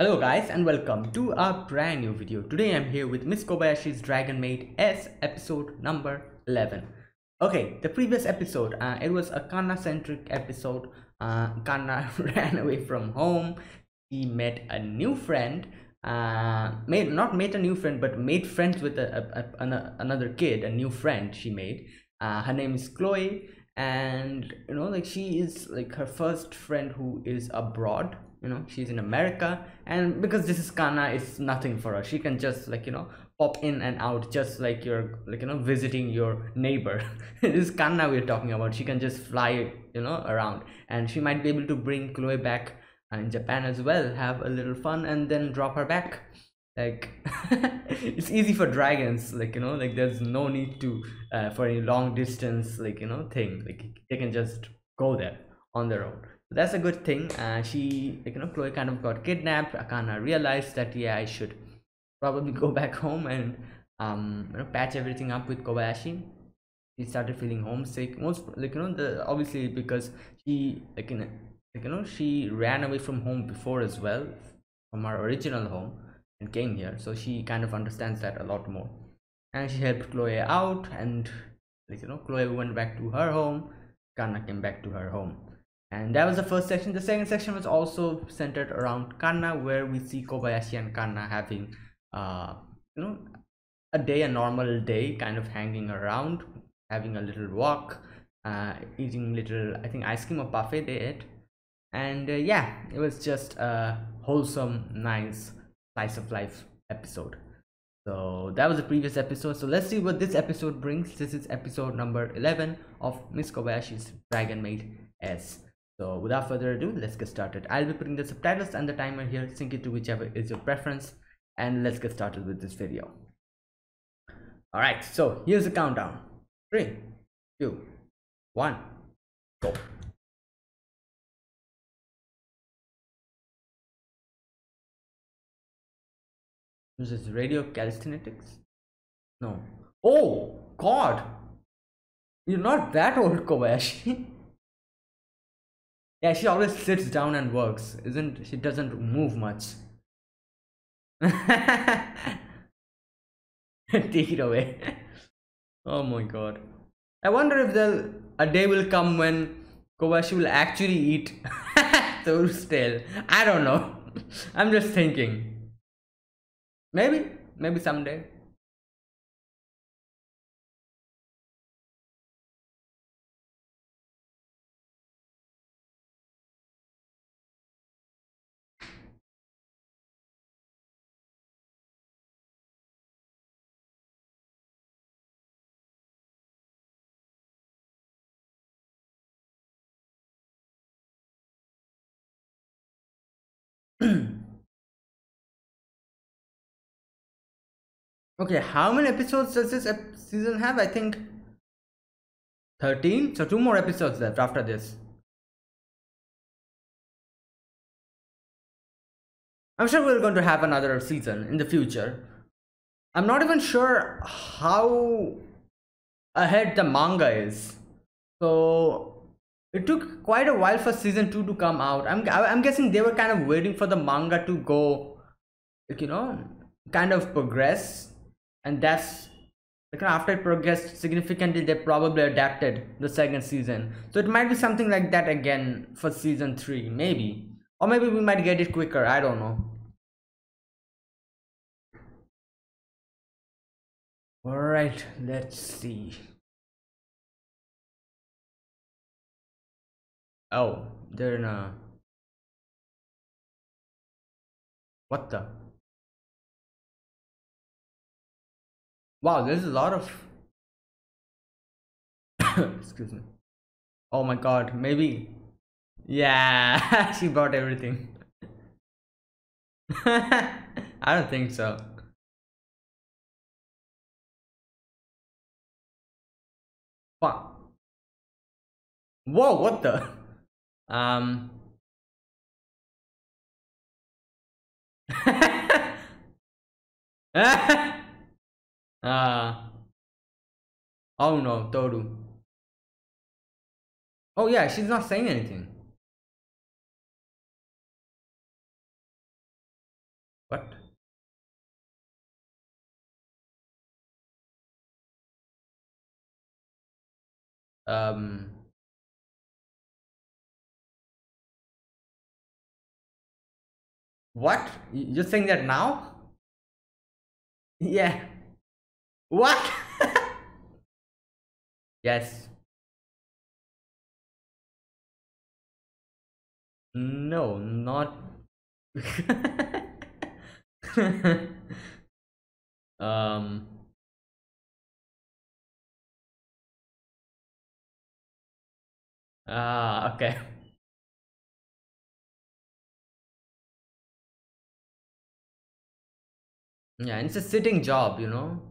Hello guys and welcome to a brand new video. Today I'm here with Miss Kobayashi's Dragon Maid S episode number 11. Okay, the previous episode, uh, it was a Kanna centric episode. Uh, Kanna ran away from home. He met a new friend. Uh, made not made a new friend, but made friends with a, a, a another kid, a new friend she made. Uh, her name is Chloe, and you know, like she is like her first friend who is abroad you know she's in america and because this is Kanna it's nothing for her. She can just like you know pop in and out just like you're like you know visiting your neighbor. This is Kanna we're talking about. She can just fly you know around. And she might be able to bring chloe back in japan as well have a little fun and then drop her back. Like it's easy for dragons like you know like there's no need to uh, for any long distance like you know thing. Like they can just go there on their own that's a good thing. Uh, she you know chloe kind of got kidnapped. Akana realized that yeah i should probably go back home and um you know patch everything up with kobayashi. She started feeling homesick. Most like you know the obviously because she like you know like you know she ran away from home before as well from her original home and came here. So she kind of understands that a lot more. And she helped chloe out and like you know chloe went back to her home Kanna came back to her home and that was the first section. The second section was also centered around Kanna where we see Kobayashi and Kanna having uh you know a day a normal day kind of hanging around having a little walk uh eating little I think ice cream or parfait they ate. And uh, yeah it was just a wholesome nice slice of life episode. So that was the previous episode. So let's see what this episode brings. This is episode number 11 of miss kobayashi's dragon maid s so without further ado, let's get started. I'll be putting the subtitles and the timer here, sync it to whichever is your preference. And let's get started with this video. Alright, so here's the countdown. Three, two, one, go. This is radio calisthenics? No. Oh, God! You're not that old, Kobayashi. Yeah, she always sits down and works, isn't she? Doesn't move much. Take it away. Oh my god. I wonder if there a day will come when Kobayashi will actually eat Toru's tail. I don't know. I'm just thinking. Maybe, maybe someday. okay, how many episodes does this season have? I think 13. So two more episodes left after this. I'm sure we're going to have another season in the future. I'm not even sure how ahead the manga is. So it took quite a while for season 2 to come out. I'm i'm guessing they were kind of waiting for the manga to go you know kind of progress. And that's like after it progressed significantly they probably adapted the second season. So it might be something like that again for season 3 maybe. Or maybe we might get it quicker. I don't know. All right let's see Oh, they're in a... What the? Wow, there's a lot of... Excuse me. Oh my god, maybe... Yeah, she bought everything. I don't think so. What? Whoa, what the? Um. uh, oh no, Toru. Oh yeah, she's not saying anything. What? Um. What? You're saying that now? Yeah. What? yes. No, not. um. Ah, okay. Yeah, and it's a sitting job, you know.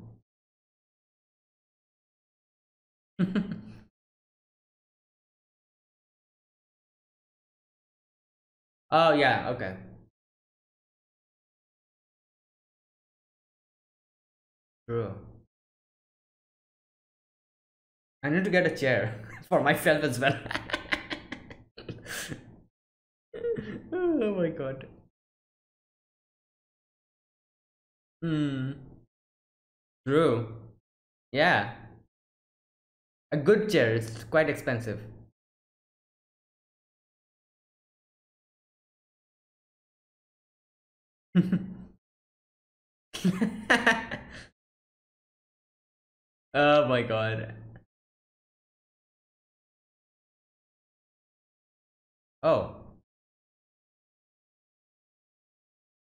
Oh yeah, okay. True. I need to get a chair for myself as well. oh my god. Hmm. True. Yeah. A good chair is quite expensive. oh my god. Oh.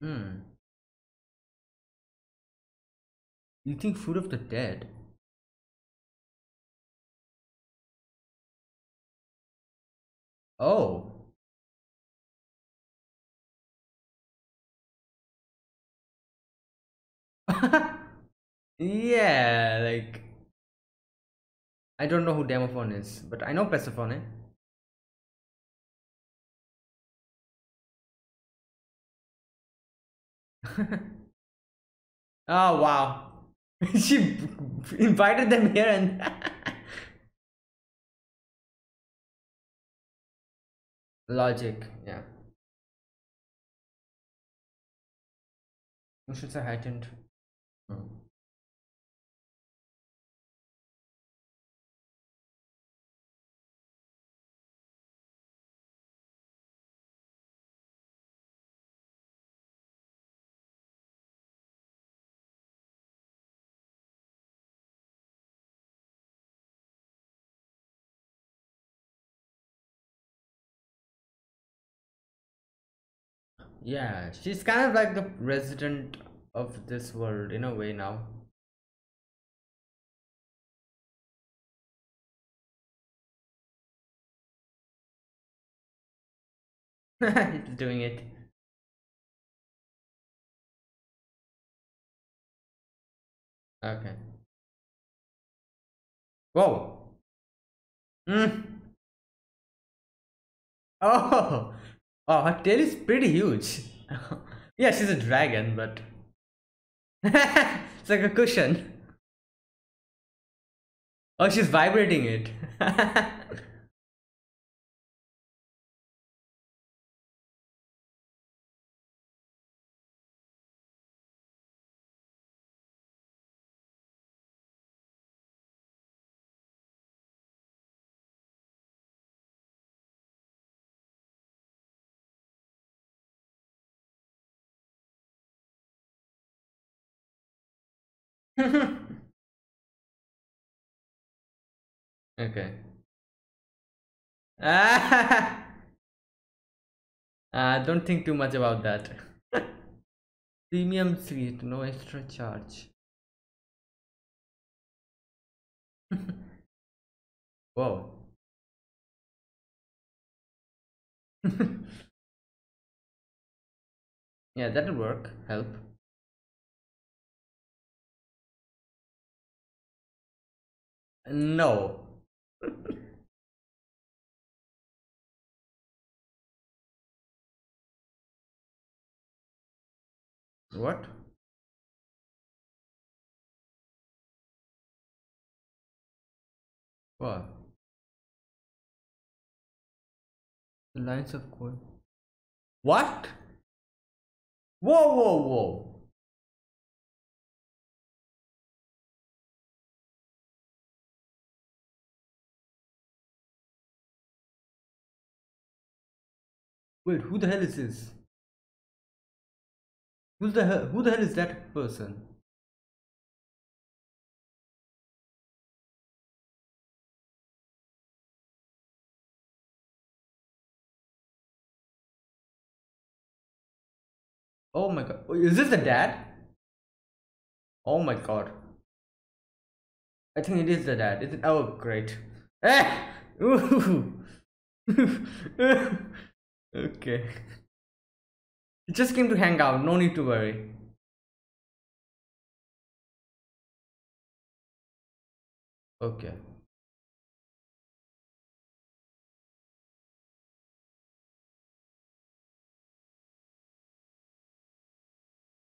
Hmm. Eating food of the dead? Oh. yeah, like I don't know who Demophone is, but I know Persephone. oh wow. she invited them here and logic, yeah. Emotions are heightened. Hmm. Yeah, she's kind of like the resident of this world in a way now. He's doing it. Okay. Whoa. Hmm. Oh. Oh, her tail is pretty huge. yeah, she's a dragon, but it's like a cushion. Oh, she's vibrating it. okay. Ah, uh, don't think too much about that. Premium suite, no extra charge. Whoa. yeah, that'll work. Help. No. what? What? The lines of code. What? Whoa, whoa, whoa. Wait, who the hell is this? Who's the hell? Who the hell is that person? Oh my god. Oh, Is this the dad? Oh my god. I think it is the dad. Is it? Oh, great. Okay. Just came to hang out. No need to worry. Okay.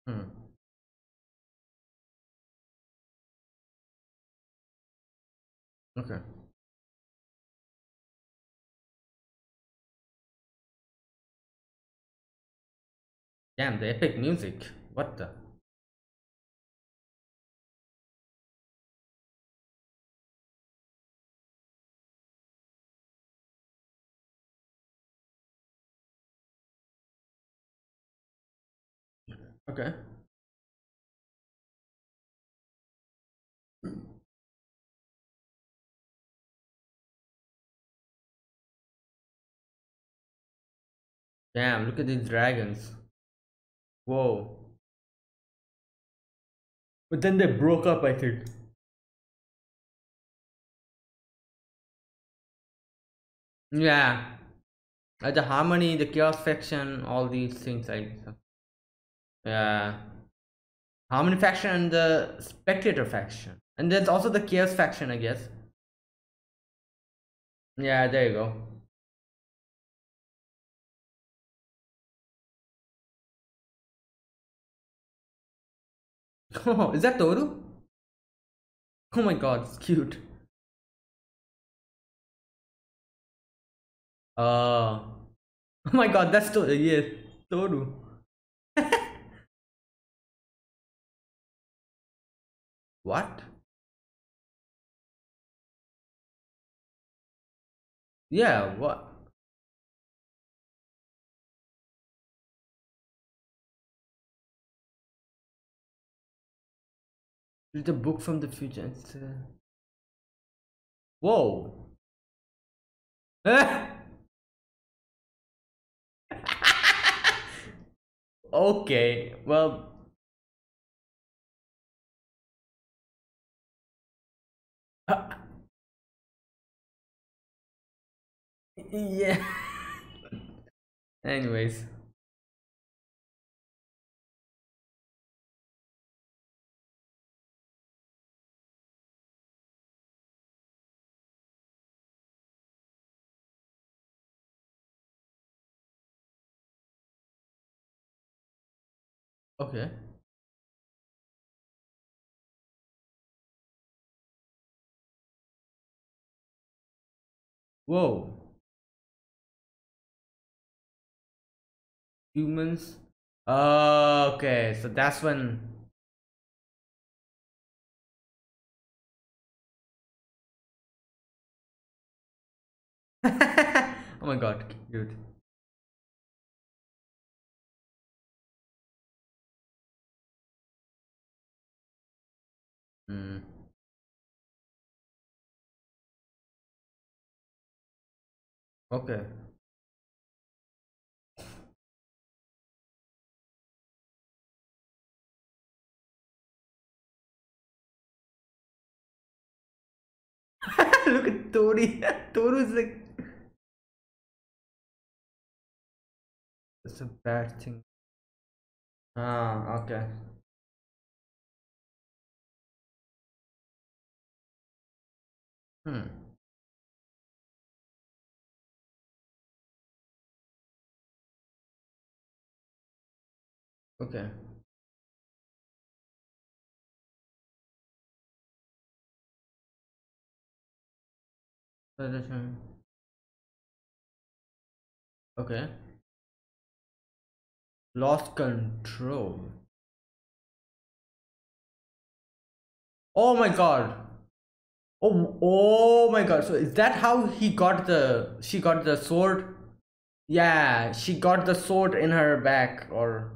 Hmm. Okay. Damn, the epic music. What the? Okay. Damn, look at these dragons. Whoa. But then they broke up, I think. Yeah. Uh, the harmony, the chaos faction, all these things like. Yeah. Harmony faction and the spectator faction. And there's also the chaos faction, I guess. Yeah, there you go. Oh, is that Toru? Oh my god, it's cute. Uh, oh my god, that's Toru. Yes, Toru. what? Yeah, what? Read a book from the future. It's, uh... Whoa. okay, well. yeah. Anyways. Okay. Whoa. Humans. okay, so that's when. oh my god, cute. Hmm. Okay. Look at Toru. Toru is like. It's a bad thing. Ah, okay. Hmm. Okay. Okay. lost control. Oh my god. Oh, oh my god. So is that how he got the she got the sword? Yeah, she got the sword in her back or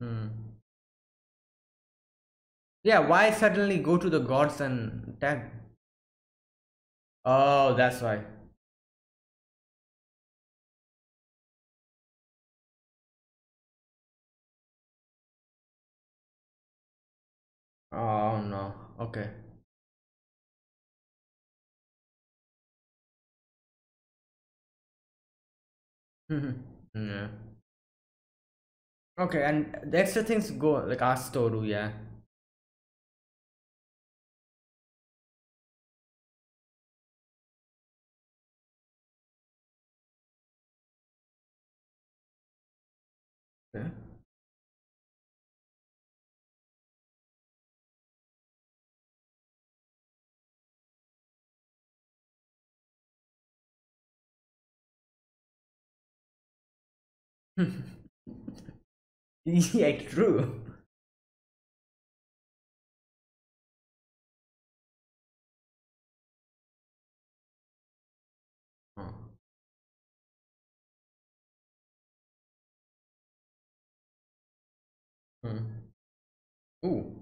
Hmm. Yeah, why suddenly go to the gods and attack? Oh, that's why. Oh no. Okay. yeah. Okay, and the extra things go like Astoru, yeah. Yeah, true. Hmm. Ooh.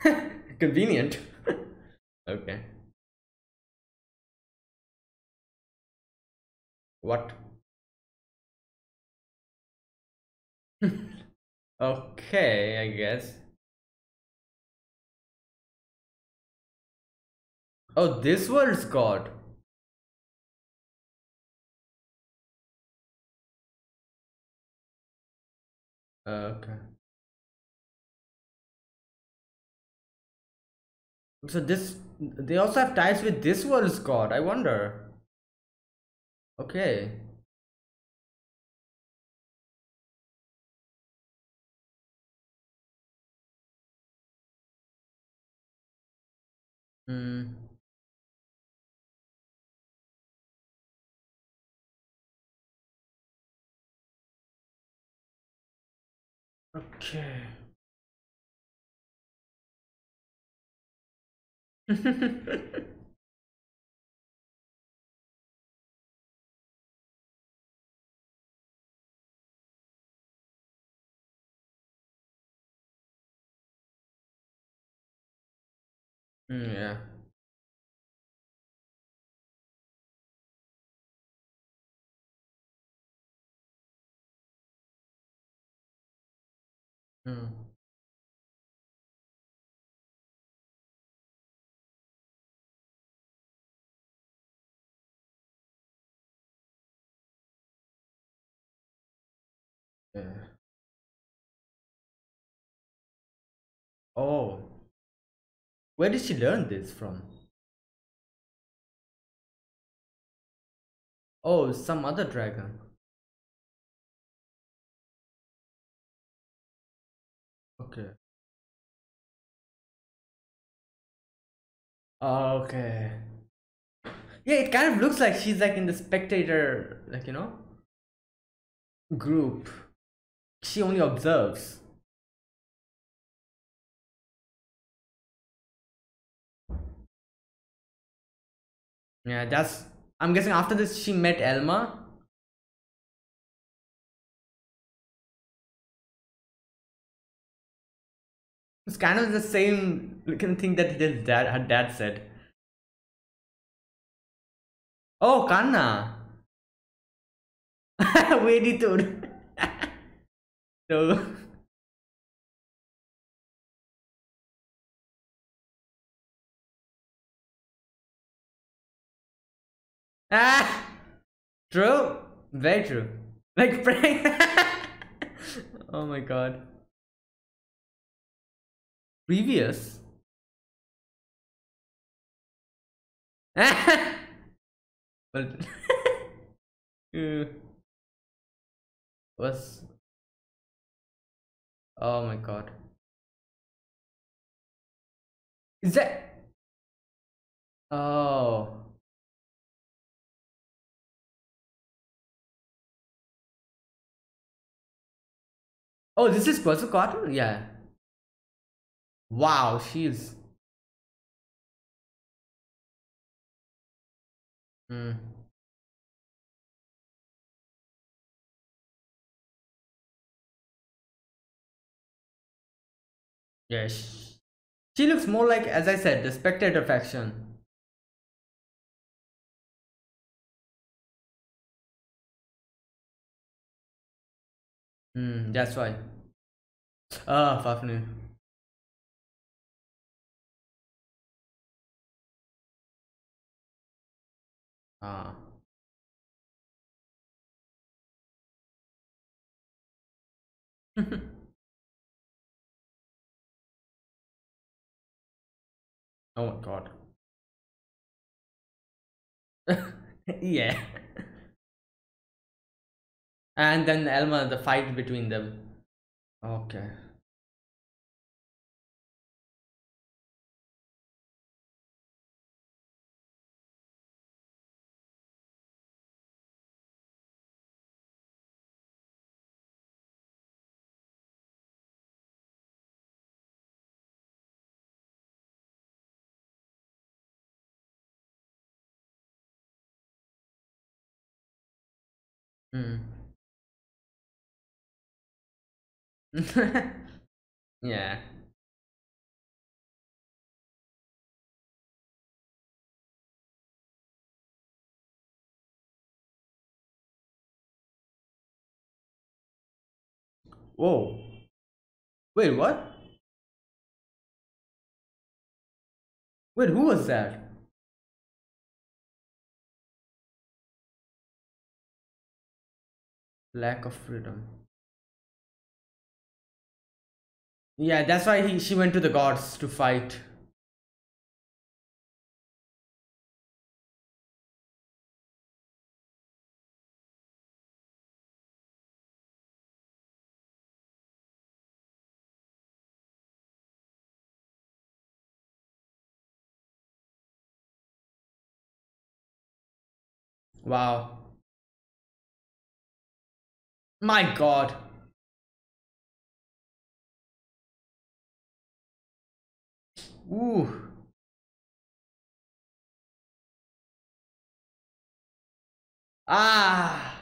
Convenient. okay. What? okay, I guess. Oh, this world's god. Okay. So this they also have ties with this world's god. I wonder. Okay. Hmm. Okay. Mm, yeah. Mm. Oh. Where did she learn this from? Oh, some other dragon. Okay. Okay. Yeah, it kind of looks like she's like in the spectator, like, you know, group. She only observes. Yeah, that's. I'm guessing after this she met Elma. It's kind of the same looking thing that his dad, her dad said. Oh, Kanna. Weditod. so. Ah, true. Very true. Like prank. oh my god. Previous. but was Oh my god. Is that? Oh. Oh, this is Percy Carter? Yeah. Wow, she's. Hmm. Yes. She looks more like, as I said, the spectator faction. Hmm, that's why. Ah, Fafnir. Ah. oh my god. yeah. And then Elma, the fight between them. Okay. Hmm. yeah. Whoa. Wait, what? Wait, who was that? Lack of freedom. Yeah, that's why he, she went to the gods to fight. Wow. My god. Ooh. Ah.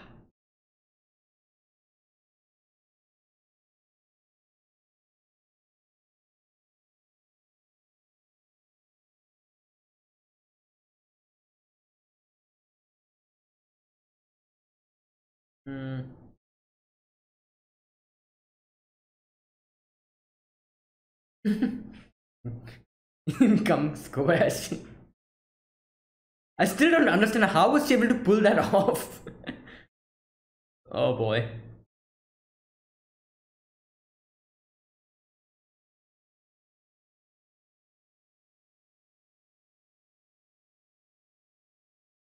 Hmm. In comes Kobayashi. I still don't understand how was she able to pull that off. oh boy.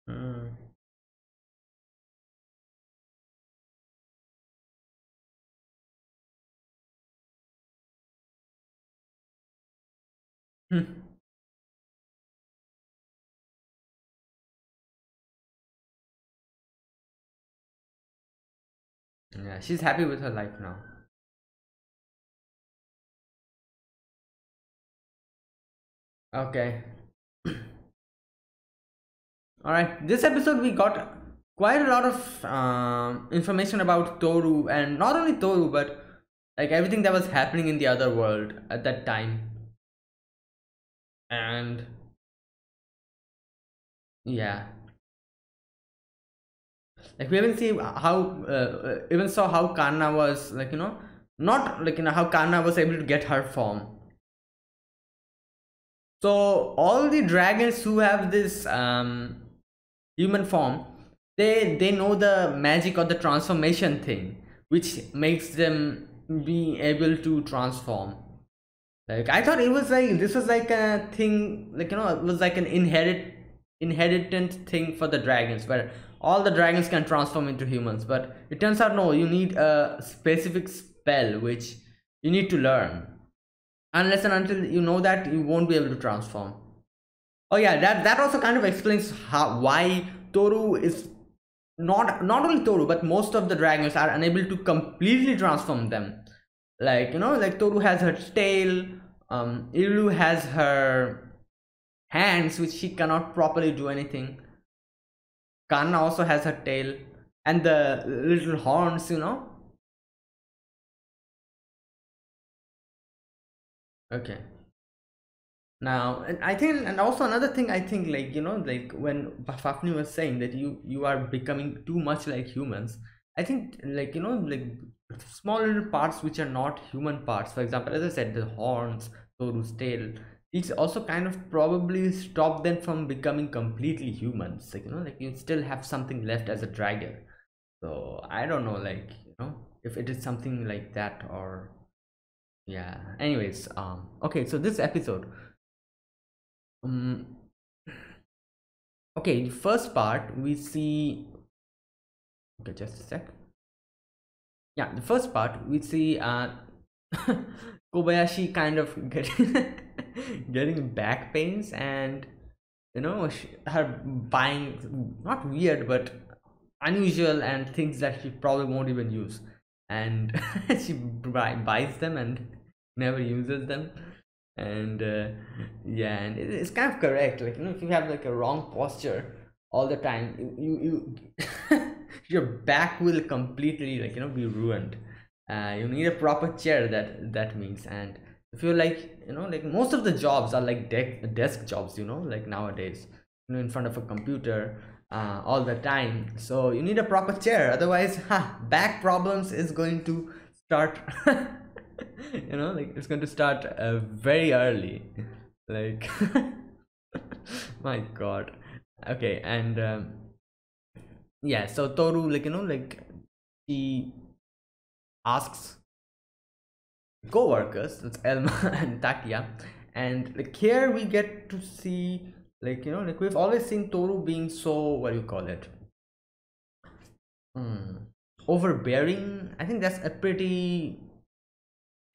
Hmm. Hmm. Yeah, she's happy with her life now. Okay. Alright, this episode we got quite a lot of um, information about Toru and not only Toru but like everything that was happening in the other world at that time. And yeah, like we even see how uh, even saw how Kanna was like you know not like you know how Kanna was able to get her form. So all the dragons who have this um, human form, they they know the magic of the transformation thing, which makes them be able to transform. Like I thought it was like this was like a thing, like you know, it was like an inherit inheritant thing for the dragons, where all the dragons can transform into humans. But it turns out no you need a specific spell which you need to learn. Unless and until you know that you won't be able to transform. Oh yeah that that also kind of explains how why toru is not not only toru but most of the dragons are unable to completely transform them like you know like toru has her tail um iru has her hands which she cannot properly do anything. Kanna also has her tail and the little horns you know. Okay. Now and i think and also another thing i think like you know like when fafnir was saying that you you are becoming too much like humans i think like you know like small little parts which are not human parts. For example as i said the horns toru's tail it's also kind of probably stop them from becoming completely humans like you know like you still have something left as a dragon. So i don't know like you know if it is something like that or yeah. Anyways um okay so this episode um okay first part we see okay just a sec yeah the first part we see uh kobayashi kind of getting getting back pains and you know she, her buying not weird but unusual and things that she probably won't even use. And she buys them and never uses them. And uh, yeah and it's kind of correct. Like you know if you have like a wrong posture all the time you you your back will completely like you know be ruined. Uh, you need a proper chair that that means. And if you're like you know like most of the jobs are like desk desk jobs you know like nowadays you know in front of a computer uh, all the time. So you need a proper chair otherwise ha, back problems is going to start you know like it's going to start uh, very early. Like my god. Okay and um, yeah so toru like you know like he asks co-workers that's elma and Takiya and like here we get to see like you know like we've always seen toru being so what do you call it? Hmm, overbearing. I think that's a pretty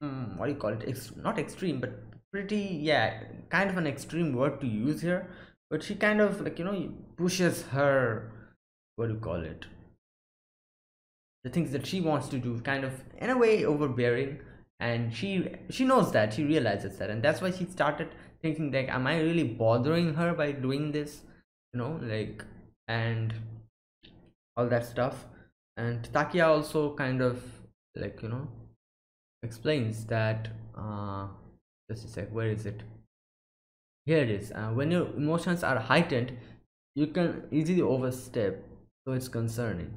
um, what do you call it? It's not extreme but pretty yeah kind of an extreme word to use here but she kind of like you know pushes her what do you call it? The things that she wants to do kind of in a way overbearing. And she she knows that she realizes that. And that's why she started thinking like am i really bothering her by doing this? You know like and all that stuff. And Takiya also kind of like you know explains that uh just a sec where is it? Here it is. Uh, when your emotions are heightened you can easily overstep so it's concerning.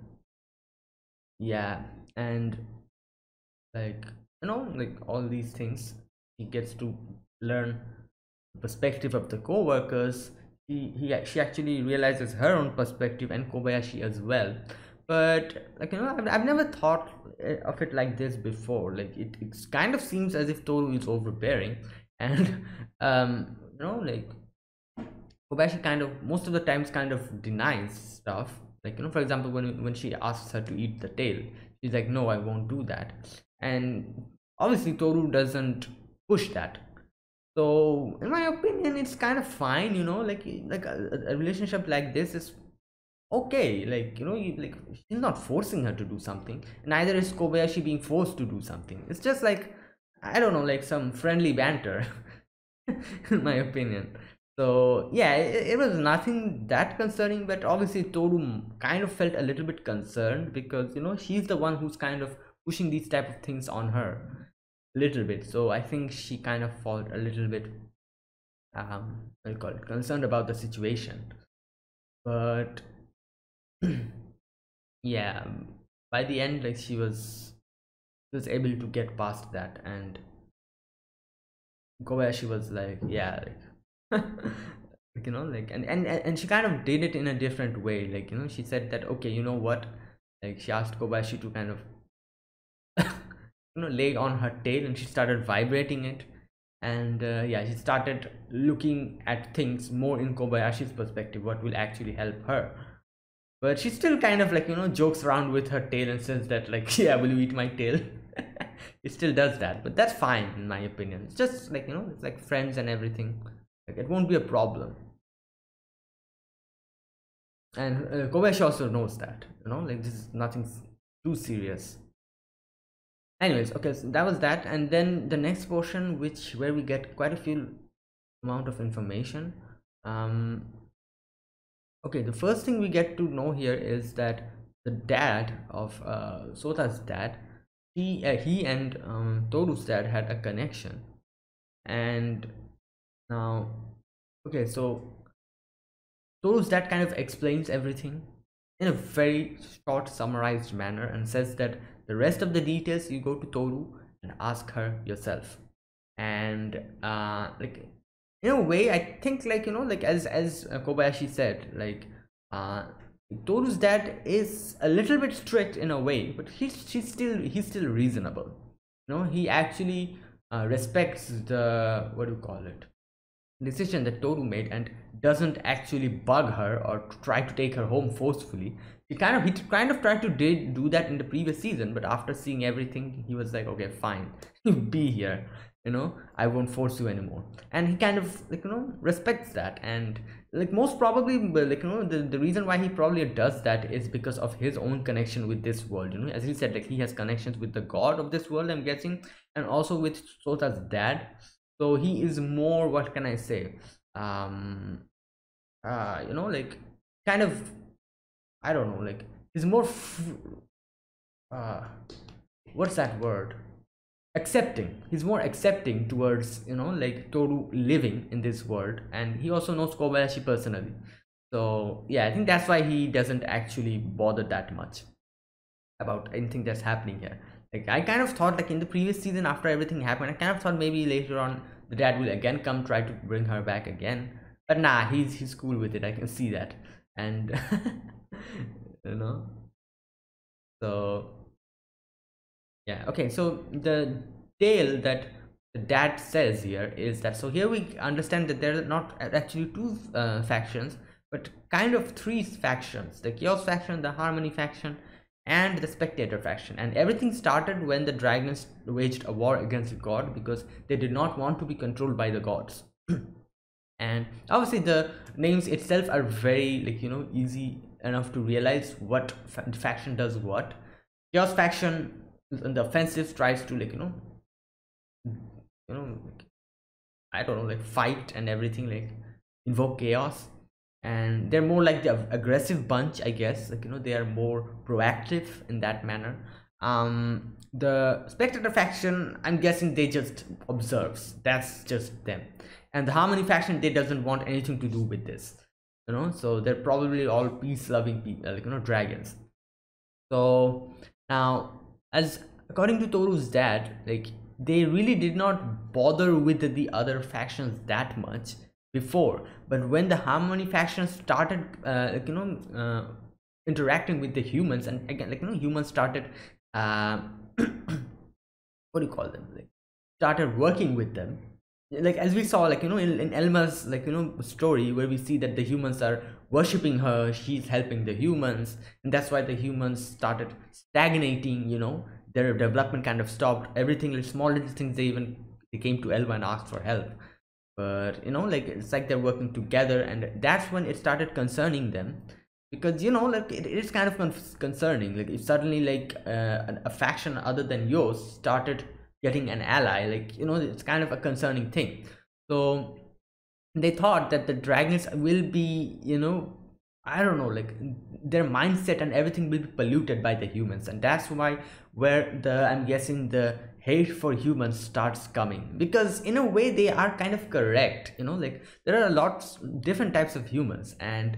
Yeah and like you know like all these things he gets to learn the perspective of the co-workers. He, he she actually realizes her own perspective and kobayashi as well. But like you know I've, I've never thought eh, of it like this before. Like it, it kind of seems as if toru is overbearing. And um you know like kobayashi kind of most of the times kind of denies stuff like you know for example when when she asks her to eat the tail she's like no i won't do that. And obviously toru doesn't push that. So in my opinion it's kind of fine you know like like a, a relationship like this is okay. Like you know you like she's not forcing her to do something. Neither is kobayashi being forced to do something. It's just like i don't know like some friendly banter in my opinion so yeah it, it, was nothing that concerning but obviously toru kind of felt a little bit concerned because you know she's the one who's kind of pushing these type of things on her a little bit. So i think she kind of felt a little bit um you call it concerned about the situation. But yeah by the end like she was she was able to get past that and kobayashi was like yeah like you know like and, and and she kind of did it in a different way. Like you know she said that okay you know what? Like she asked kobayashi to kind of you know lay on her tail and she started vibrating it. And uh, yeah she started looking at things more in kobayashi's perspective what will actually help her. But she still kind of like you know jokes around with her tail and says that like yeah will you eat my tail. It still does that but that's fine in my opinion. It's just like you know it's like friends and everything like it won't be a problem. And uh, Kobayashi also knows that you know? Like this is nothing too serious. Anyways okay so that was that. And then the next portion which where we get quite a few amount of information um okay the first thing we get to know here is that the dad of uh, Sota's dad he uh, he and um, Toru's dad had a connection. And now okay so Toru's dad kind of explains everything in a very short summarized manner and says that the rest of the details you go to Toru and ask her yourself. And uh like in a way i think like you know like as as uh, kobayashi said like uh toru's dad is a little bit strict in a way but he's she's still he's still reasonable. You know he actually uh, respects the what do you call it decision that toru made and doesn't actually bug her or try to take her home forcefully. He kind of he kind of tried to did do that in the previous season but after seeing everything he was like okay fine. You be here. You know i won't force you anymore. And he kind of like you know respects that. And like most probably like you know the, the reason why he probably does that is because of his own connection with this world you know. As he said like he has connections with the god of this world i'm guessing and also with sota's dad so he is more what can i say um uh you know like kind of i don't know like he's more uh what's that word? Accepting. He's more accepting towards you know like toru living in this world and he also knows kobayashi personally. So yeah i think that's why he doesn't actually bother that much about anything that's happening here like i kind of thought like in the previous season after everything happened i kind of thought maybe later on the dad will again come try to bring her back again. But nah he's he's cool with it. I can see that. And you know? So yeah. Okay so the tale that the dad says here is that so here we understand that there are not actually two uh, factions but kind of three factions. The chaos faction the harmony faction and the spectator faction. And everything started when the dragons waged a war against the god because they did not want to be controlled by the gods. And obviously the names itself are very like you know easy enough to realize what fa faction does what. Chaos faction and the offensive tries to like you know you know i don't know like fight and everything like invoke chaos and they're more like the aggressive bunch i guess. Like you know they are more proactive in that manner. Um the spectator faction i'm guessing they just observes. That's just them. And the harmony faction they doesn't want anything to do with this you know? So they're probably all peace loving people like you know dragons. So now as according to Toru's dad, like they really did not bother with the other factions that much before. But when the Harmony faction started, uh, like, you know, uh, interacting with the humans, and again, like you know, humans started, uh, what do you call them? Like, started working with them. Like as we saw like you know in, in elma's like you know story where we see that the humans are worshipping her she's helping the humans and that's why the humans started stagnating you know. Their development kind of stopped. Everything like small little things they even they came to elma and asked for help but you know like it's like they're working together and that's when it started concerning them. Because you know like it is kind of concerning. Like if suddenly like uh, a faction other than yours started getting an ally like you know it's kind of a concerning thing. So they thought that the dragons will be you know i don't know like their mindset and everything will be polluted by the humans. And that's why where the i'm guessing the hate for humans starts coming. Because in a way they are kind of correct you know like there are a lot different types of humans. And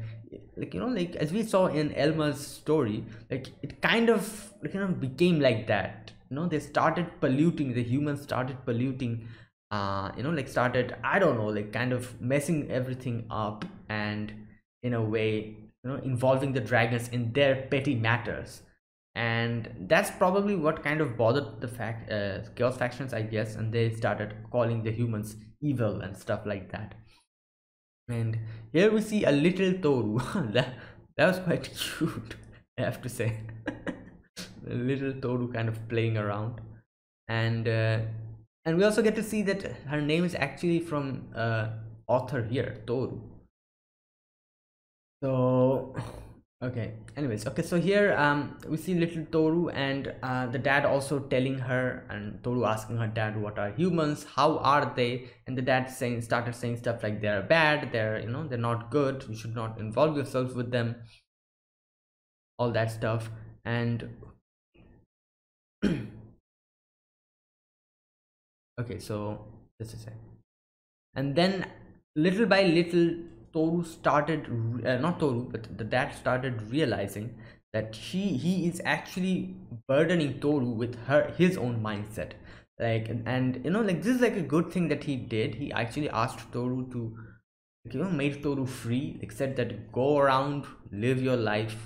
like you know like as we saw in elma's story like it kind of you know became like that. You know they started polluting the humans started polluting uh you know like started i don't know like kind of messing everything up and in a way you know involving the dragons in their petty matters and that's probably what kind of bothered the fact uh, chaos factions i guess and they started calling the humans evil and stuff like that. And here we see a little toru. That that was quite cute i have to say. A little toru kind of playing around. And uh, and we also get to see that her name is actually from uh, author here toru. So okay anyways okay so here um we see little toru and uh, the dad also telling her and toru asking her dad what are humans? How are they? And the dad saying started saying stuff like they're bad they're you know they're not good you should not involve yourself with them all that stuff. And okay so just a sec. And then little by little toru started uh, not toru but the dad started realizing that she he is actually burdening toru with her his own mindset. Like and you know like this is like a good thing that he did. He actually asked toru to you know made toru free like said that go around live your life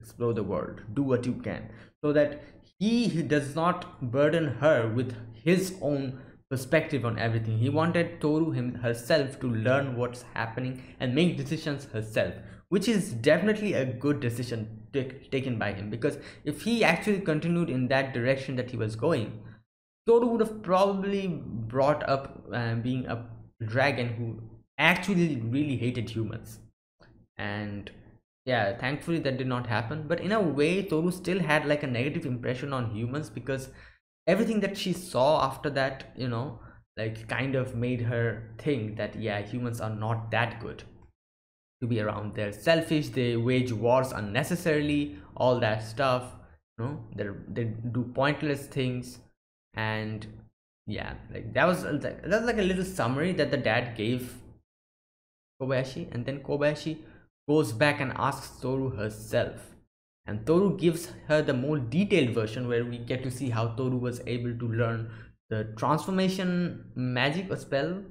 explore the world do what you can so that he does not burden her with his own perspective on everything. He wanted Toru him, herself to learn what's happening and make decisions herself, which is definitely a good decision taken by him because if he actually continued in that direction that he was going, Toru would have probably brought up uh, being a dragon who actually really hated humans. And yeah, thankfully that did not happen. But in a way, Toru still had like a negative impression on humans because everything that she saw after that you know like kind of made her think that yeah humans are not that good to be around. They're selfish they wage wars unnecessarily all that stuff you know they they do pointless things. And yeah like that was uh, that's like a little summary that the dad gave kobayashi. And then kobayashi goes back and asks toru herself and Toru gives her the more detailed version where we get to see how Toru was able to learn the transformation magic or spell.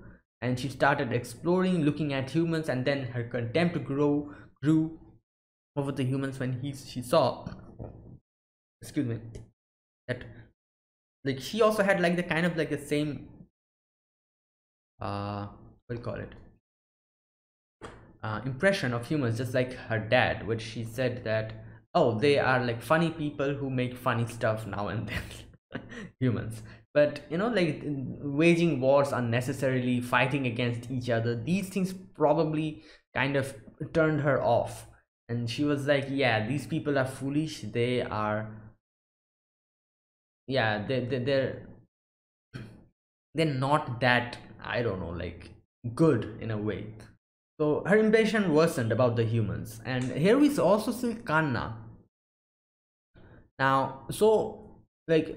And she started exploring looking at humans and then her contempt grow grew over the humans when he she saw excuse me that like she also had like the kind of like the same uh what do you call it? Uh, impression of humans just like her dad which she said that oh they are like funny people who make funny stuff now and then. Humans. But you know like waging wars unnecessarily fighting against each other these things probably kind of turned her off. And she was like yeah these people are foolish. They are yeah they, they they're they're not that i don't know like good in a way so her impression worsened about the humans. And here we also see Kanna. Now, so like,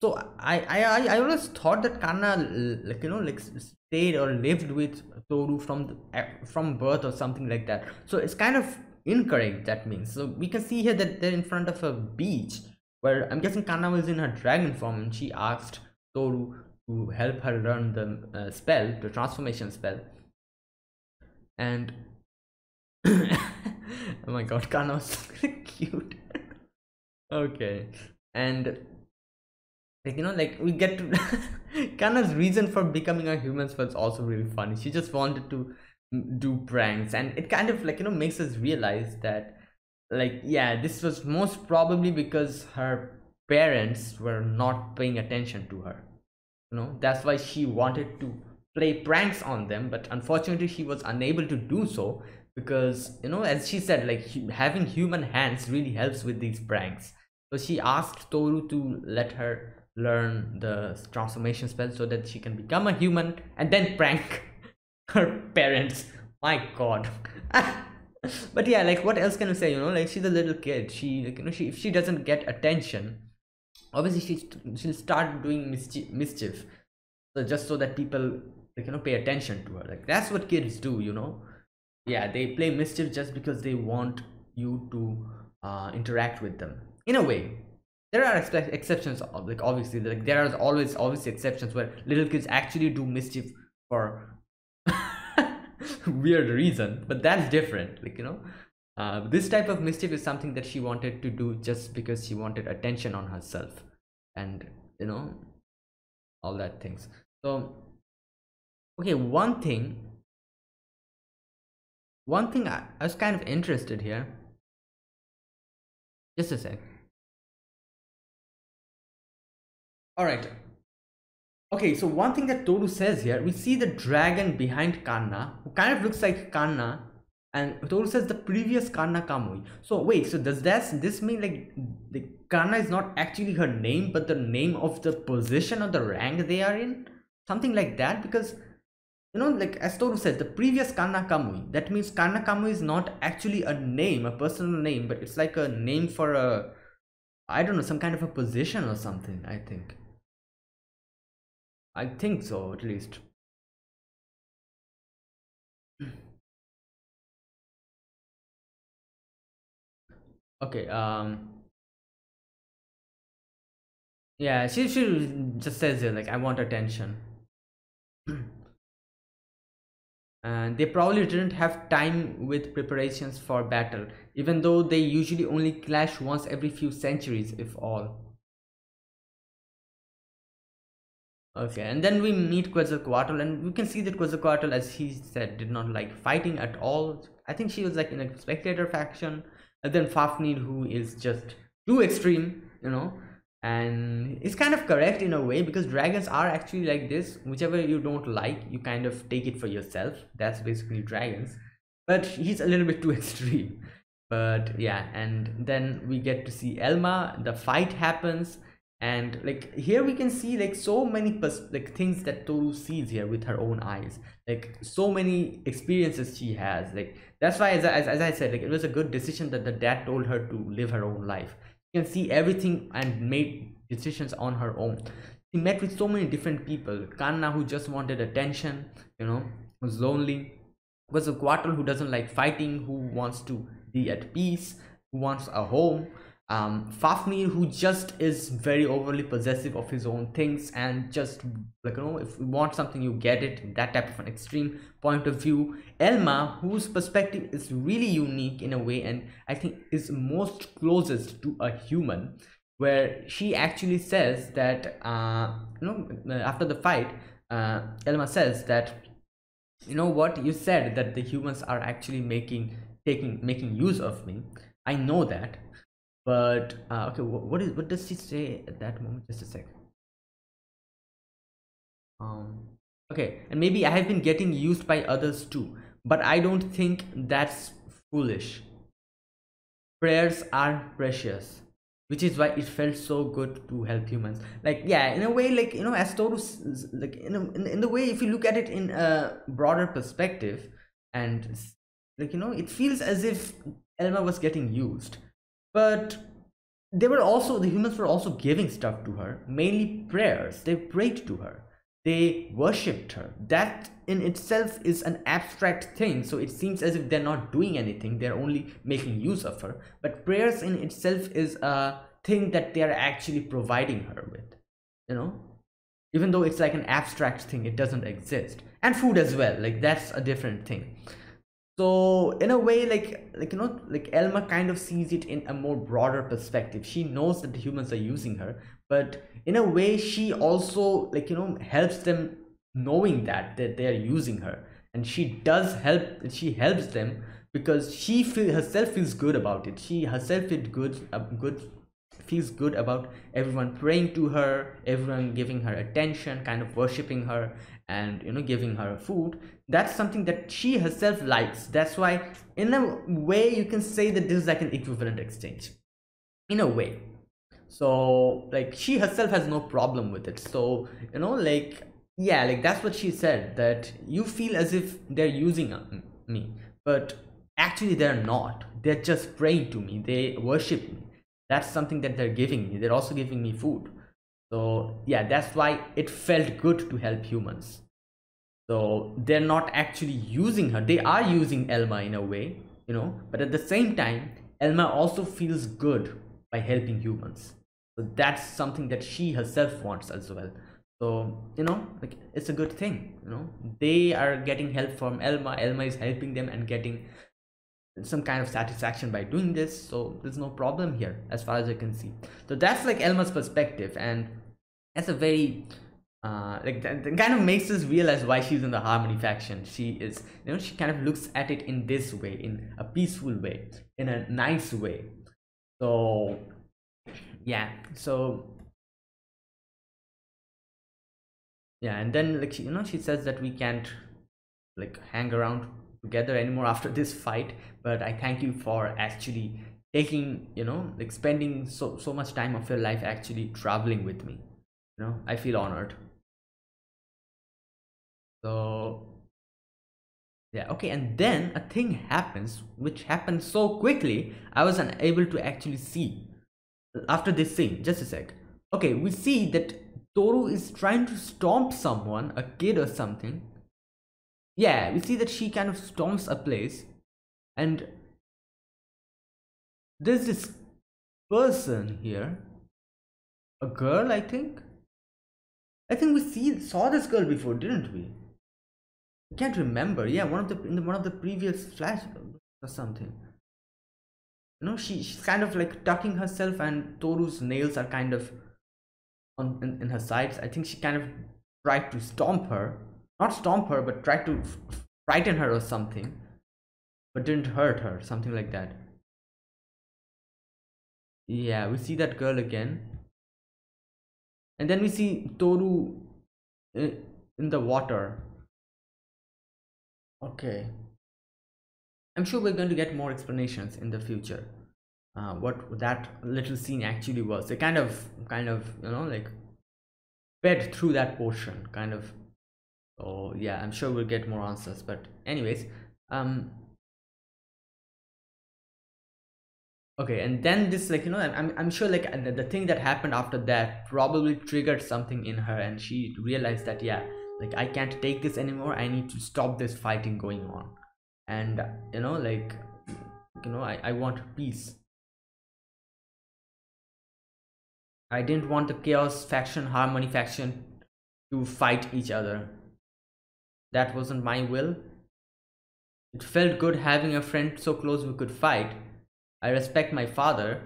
so I I I always thought that Kanna like you know like stayed or lived with Toru from the, from birth or something like that. So it's kind of incorrect. That means so we can see here that they're in front of a beach where I'm guessing Kanna was in her dragon form and she asked Toru to help her learn the uh, spell, the transformation spell and oh my god Kanna was so cute. Okay. And like you know like we get to Kanna's reason for becoming a human was also really funny. She just wanted to do pranks. And it kind of like you know makes us realize that like yeah this was most probably because her parents were not paying attention to her. You know that's why she wanted to play pranks on them but unfortunately she was unable to do so because you know as she said like having human hands really helps with these pranks. So she asked toru to let her learn the transformation spell so that she can become a human and then prank her parents. My god. But yeah like what else can I say you know? Like she's a little kid. She like, you know she if she doesn't get attention obviously she she'll start doing mischief mischief. So just so that people like you know pay attention to her. Like that's what kids do you know? Yeah they play mischief just because they want you to uh, interact with them. In a way there are ex exceptions like obviously like there are always always exceptions where little kids actually do mischief for weird reason but that's different like you know? Uh, this type of mischief is something that she wanted to do just because she wanted attention on herself and you know all that things. So okay one thing one thing I, I was kind of interested here just a sec all right okay so one thing that toru says here we see the dragon behind kanna who kind of looks like kanna and Toru says the previous Kanna Kamui. So wait, so does that this mean like the Kanna is not actually her name, but the name of the position or the rank they are in? Something like that? Because you know, like as Toru says, the previous Kanna Kamui, that means Kanna Kamui is not actually a name, a personal name, but it's like a name for a I don't know, some kind of a position or something, I think. I think so, at least. okay um yeah she she just says it like i want attention they probably didn't have time with preparations for battle even though they usually only clash once every few centuries if all. Okay and then we meet Quetzalcoatl and we can see that Quetzalcoatl as he said did not like fighting at all. I think she was like in a spectator faction. And then Fafnir who is just too extreme you know and it's kind of correct in a way because dragons are actually like this. Whichever you don't like you kind of take it for yourself. That's basically dragons. But he's a little bit too extreme. But yeah and then we get to see elma. The fight happens. And like here we can see like so many like things that Toru sees here with her own eyes. Like so many experiences she has. Like that's why as, as, as I said like it was a good decision that the dad told her to live her own life can see everything and made decisions on her own. She met with so many different people. Kanna who just wanted attention you know was lonely. Quetzalcoatl who doesn't like fighting who wants to be at peace who wants a home um Fafnir who just is very overly possessive of his own things and just like you know if you want something you get it that type of an extreme point of view. Elma whose perspective is really unique in a way and I think is most closest to a human where she actually says that uh you know after the fight uh Elma says that you know what? You said that the humans are actually making taking making use of me. I know that but uh, okay what is what does she say at that moment? Just a sec. Um okay and maybe i have been getting used by others too but i don't think that's foolish. Prayers are precious which is why it felt so good to help humans. Like yeah in a way like you know as Toru's like in, a, in, in the way if you look at it in a broader perspective and like you know it feels as if elma was getting used but they were also the humans were also giving stuff to her mainly prayers. They prayed to her. They worshipped her. That in itself is an abstract thing so it seems as if they're not doing anything. They're only making use of her. But prayers in itself is a thing that they're actually providing her with you know? Even though it's like an abstract thing it doesn't exist. And food as well like that's a different thing so in a way like like you know like elma kind of sees it in a more broader perspective. She knows that the humans are using her but in a way she also like you know helps them knowing that that they are using her. And she does help she helps them because she feel, herself feels good about it. She herself feels good uh, good feels good about everyone praying to her everyone giving her attention kind of worshipping her and you know giving her food that's something that she herself likes. That's why in a way you can say that this is like an equivalent exchange. In a way. So like she herself has no problem with it. So you know like yeah like that's what she said that you feel as if they're using me. But actually they're not. They're just praying to me. They worship me. That's something that they're giving me. They're also giving me food. So yeah that's why it felt good to help humans so they're not actually using her. They are using elma in a way you know but at the same time elma also feels good by helping humans. So that's something that she herself wants as well. So you know like it's a good thing you know. They are getting help from elma. Elma is helping them and getting some kind of satisfaction by doing this. So there's no problem here as far as i can see. So that's like elma's perspective. And that's a very uh like that, that kind of makes us realize why she's in the harmony faction. She is you know she kind of looks at it in this way in a peaceful way in a nice way. So yeah so yeah and then like she, you know she says that we can't like hang around together anymore after this fight but i thank you for actually taking you know like spending so so much time of your life actually traveling with me. You know i feel honored so yeah okay and then a thing happens which happened so quickly i was unable to actually see after this scene just a sec. Okay we see that toru is trying to stomp someone a kid or something. Yeah we see that she kind of stomps a place and there's this person here a girl i think. I think we see saw this girl before didn't we can't remember. Yeah, one of the in the, one of the previous flash or something. You know, she she's kind of like tucking herself, and Toru's nails are kind of on in, in her sides. I think she kind of tried to stomp her, not stomp her, but tried to frighten her or something, but didn't hurt her. Something like that. Yeah, we see that girl again, and then we see Toru eh, in the water Okay. I'm sure we're going to get more explanations in the future. Uh, what that little scene actually was. They kind of, kind of, you know, like fed through that portion, kind of. So yeah, I'm sure we'll get more answers. But anyways, um, okay and then this like you know i'm, I'm sure like the, the thing that happened after that probably triggered something in her and she realized that yeah like i can't take this anymore. I need to stop this fighting going on. And you know like you know i, I want peace. I didn't want the chaos faction harmony faction to fight each other. That wasn't my will. It felt good having a friend so close we could fight. I respect my father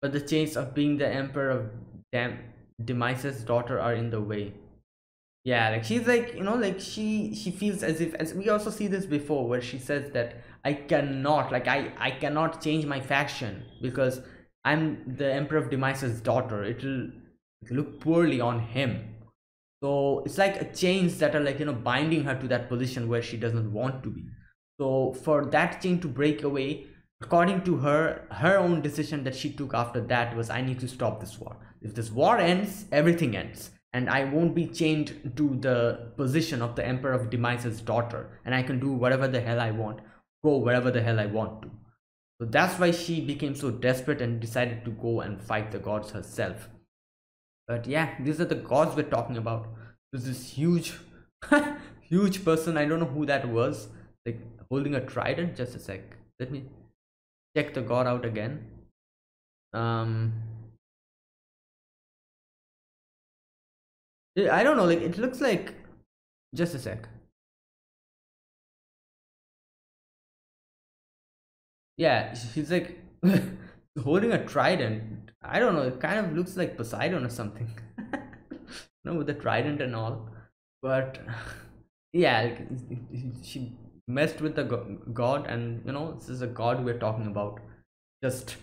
but the chains of being the emperor of Dam Demise's daughter are in the way yeah like she's like you know like she she feels as if as we also see this before where she says that i cannot like i i cannot change my faction because i'm the emperor of demise's daughter. It'll look poorly on him. So it's like a chains that are like you know binding her to that position where she doesn't want to be. So for that chain to break away according to her her own decision that she took after that was i need to stop this war. If this war ends everything ends and I won't be chained to the position of the Emperor of Demise's daughter, and I can do whatever the hell I want, go wherever the hell I want to. So that's why she became so desperate and decided to go and fight the gods herself. But yeah, these are the gods we're talking about. There's this huge, huge person. I don't know who that was. Like holding a trident. Just a sec. Let me check the god out again. Um, I don't know, like it looks like just a sec. Yeah, she's like holding a trident. I don't know, it kind of looks like Poseidon or something. no, with the trident and all. But yeah, she messed with the god, and you know, this is a god we're talking about. Just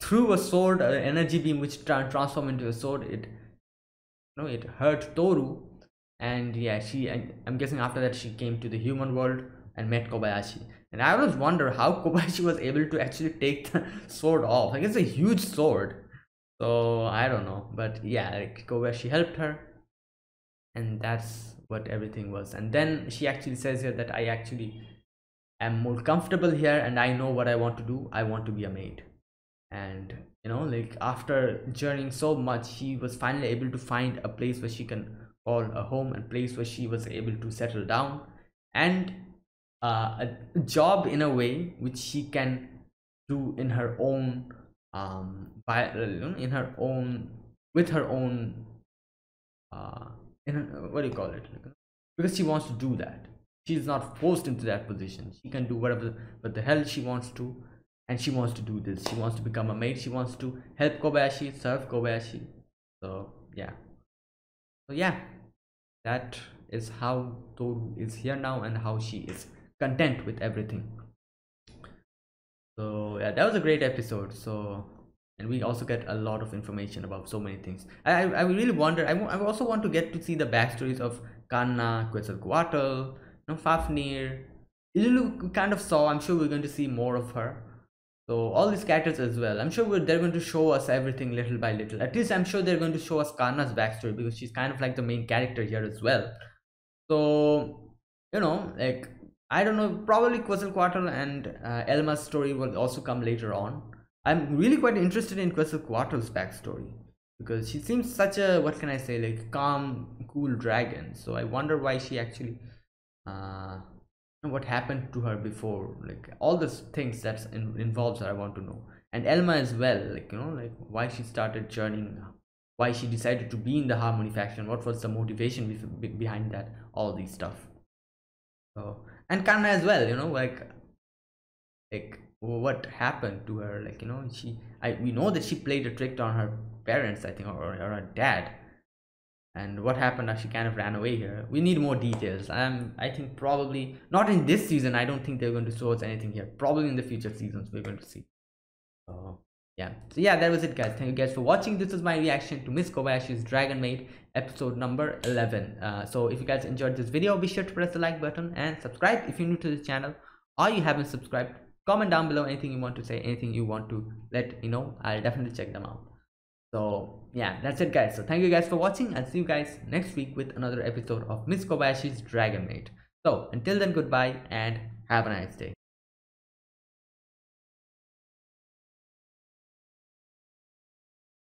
threw a sword, an energy beam which tra transformed into a sword. It it hurt toru. And yeah she I, i'm guessing after that she came to the human world and met kobayashi. And i always wonder how kobayashi was able to actually take the sword off. Like it's a huge sword. So i don't know. But yeah like kobayashi helped her. And that's what everything was. And then she actually says here that i actually am more comfortable here and i know what i want to do. I want to be a maid. And you know like after journeying so much she was finally able to find a place where she can call a home and place where she was able to settle down. And uh, a job in a way which she can do in her own um by in her own with her own uh in her, what do you call it? Because she wants to do that. She's not forced into that position. She can do whatever but the hell she wants to and she wants to do this. She wants to become a maid. She wants to help kobayashi serve kobayashi. So yeah. So yeah. That is how toru is here now and how she is content with everything. So yeah that was a great episode. So and we also get a lot of information about so many things. I i really wonder I, I also want to get to see the backstories of kanna quetzalcoatl you know fafnir. Ilulu kind of saw i'm sure we're going to see more of her so all these characters as well. I'm sure they're going to show us everything little by little. At least i'm sure they're going to show us kanna's backstory because she's kind of like the main character here as well. So you know like i don't know probably quetzalcoatl and uh, elma's story will also come later on. I'm really quite interested in Quetzalcoatl's backstory because she seems such a what can I say like calm, cool dragon. So I wonder why she actually uh what happened to her before like all the things that's in, involves her i want to know. And elma as well like you know like why she started journeying why she decided to be in the harmony faction what was the motivation behind that all these stuff. So and kanna as well you know like like what happened to her like you know she i we know that she played a trick on her parents i think or, or her dad and what happened she kind of ran away here. We need more details. Um i think probably not in this season i don't think they're going to show us anything here. Probably in the future seasons we're going to see. So yeah. So yeah that was it guys. Thank you guys for watching. This is my reaction to miss kobayashi's dragon maid episode number 11 uh, so if you guys enjoyed this video be sure to press the like button and subscribe. If you're new to the channel or you haven't subscribed comment down below anything you want to say anything you want to let you know. I'll definitely check them out so yeah that's it guys. So thank you guys for watching. I'll see you guys next week with another episode of miss kobayashi's dragon maid. So until then goodbye and have a nice day